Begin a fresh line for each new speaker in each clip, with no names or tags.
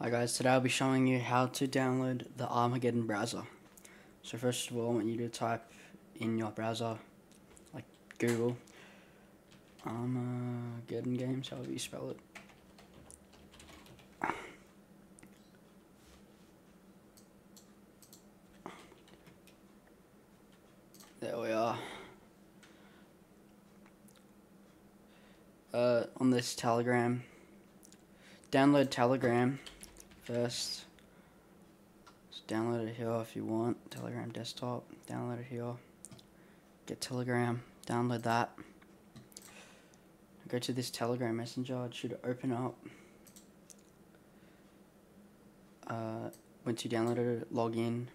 Hi guys, today I'll be showing you how to download the Armageddon browser. So first of all, I want you to type in your browser, like Google, Armageddon Games, however you spell it. There we are. Uh, on this Telegram, download Telegram first. Just download it here if you want. Telegram desktop, download it here. Get Telegram, download that. Go to this Telegram messenger, it should open up. Uh, once you download it, log in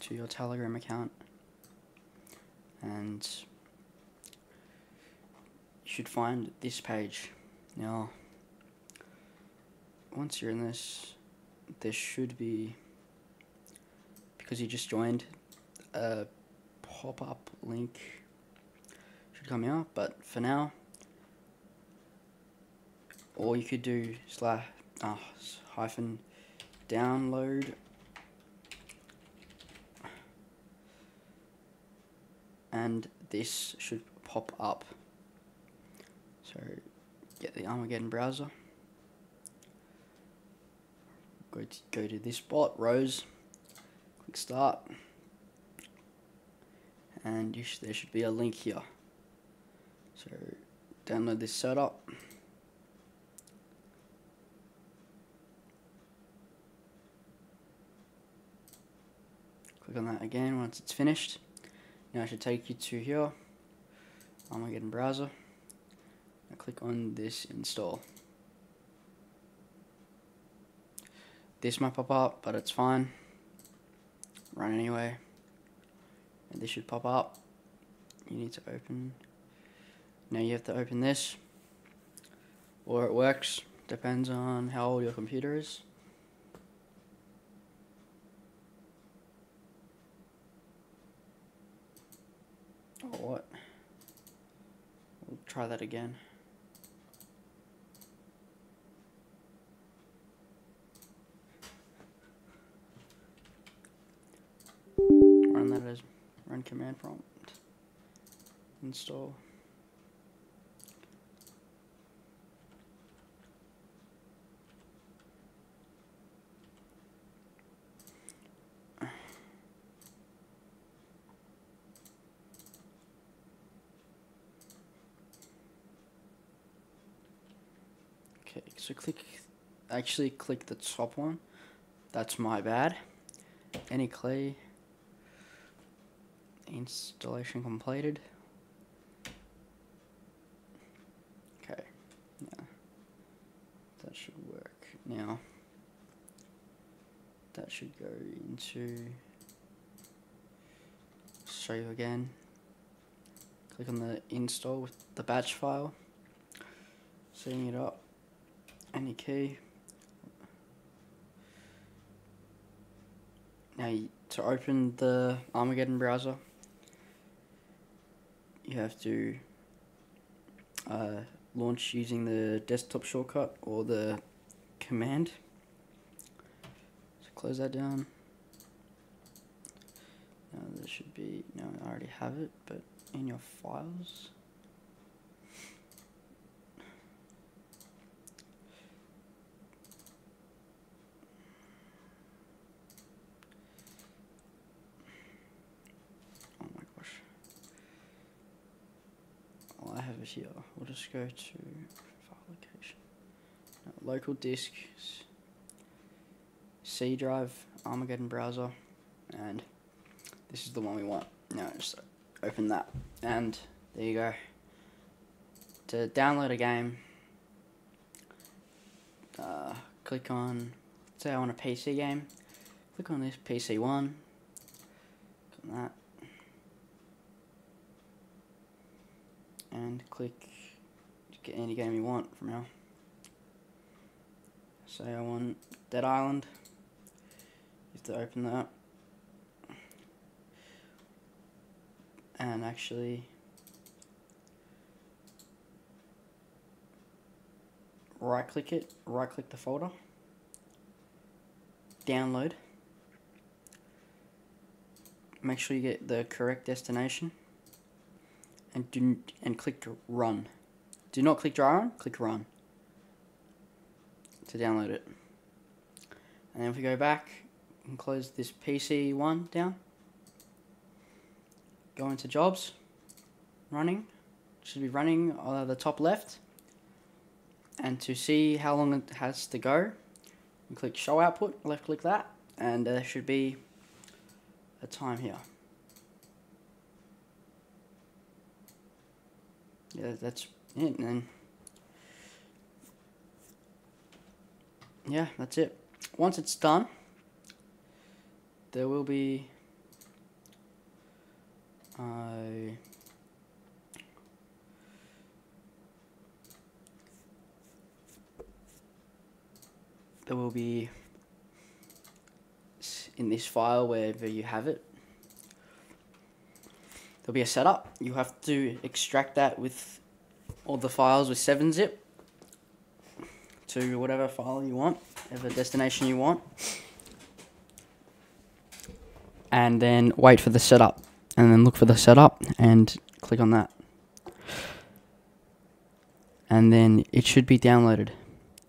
to your Telegram account. And you should find this page. Now, once you're in this, there should be, because you just joined, a pop-up link should come out, but for now, or you could do slash uh, hyphen download. And this should pop up. So get the Armageddon browser go to, go to this spot, rows, click start, and sh there should be a link here. So download this setup. Click on that again once it's finished. Now I should take you to here, Armageddon browser. Click on this install. This might pop up, but it's fine. Run anyway. And this should pop up. You need to open. Now you have to open this. Or it works. Depends on how old your computer is. Or what? We'll try that again. As run command prompt install Okay, so click, actually click the top one. That's my bad. Any clay installation completed. Okay, yeah, that should work. Now, that should go into, show you again, click on the install with the batch file, setting it up, any key. Now, to open the Armageddon browser, you have to uh, launch using the desktop shortcut or the command. So close that down. Now there should be, no I already have it, but in your files. Here. We'll just go to file location. No, local disk, C drive, Armageddon browser, and this is the one we want. Now just open that, and there you go. To download a game, uh, click on, say I want a PC game, click on this PC one, click on that, and click get any game you want from here. Say I want Dead Island. You have to open that. And actually right click it, right click the folder. download. Make sure you get the correct destination and do and click run. Do not click dry run, click run to download it. And then if we go back and close this PC one down, go into jobs, running, should be running on the top left. And to see how long it has to go, click show output, left click that, and there should be a time here. Yeah, that's it, then yeah, that's it. Once it's done, there will be uh, there will be in this file wherever you have it there'll be a setup. You have to extract that with all the files with 7-zip to whatever file you want whatever destination you want. And then wait for the setup. And then look for the setup and click on that. And then it should be downloaded.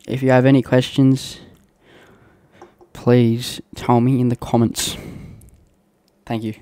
If you have any questions please tell me in the comments. Thank you.